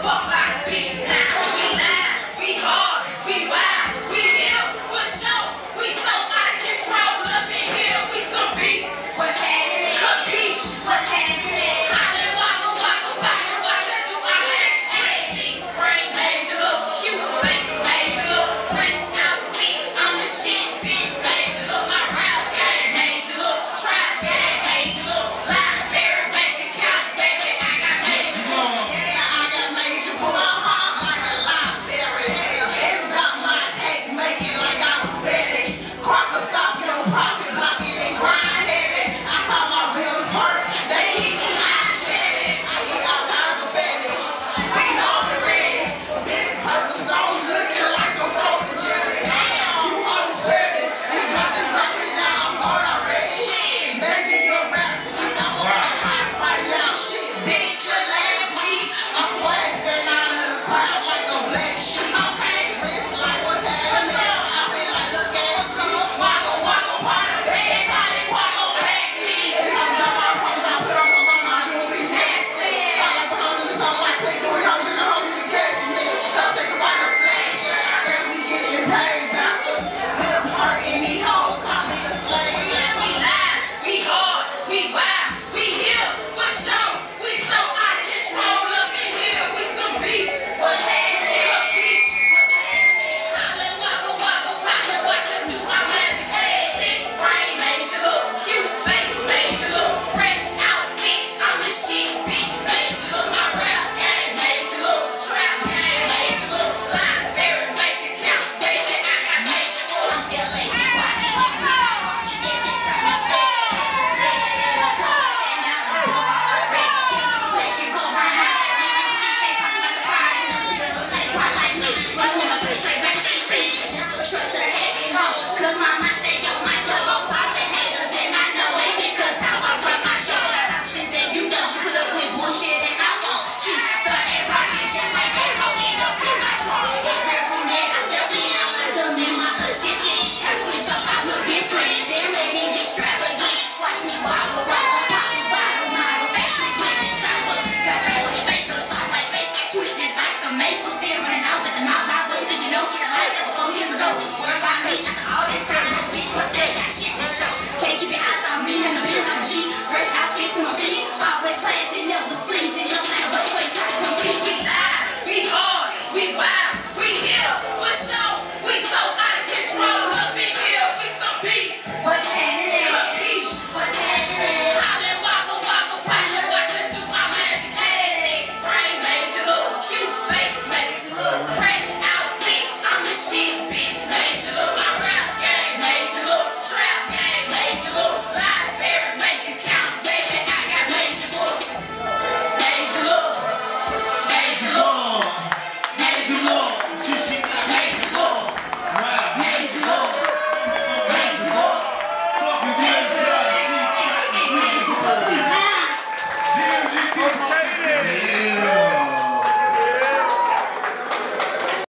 for my big. Whoa, whoa.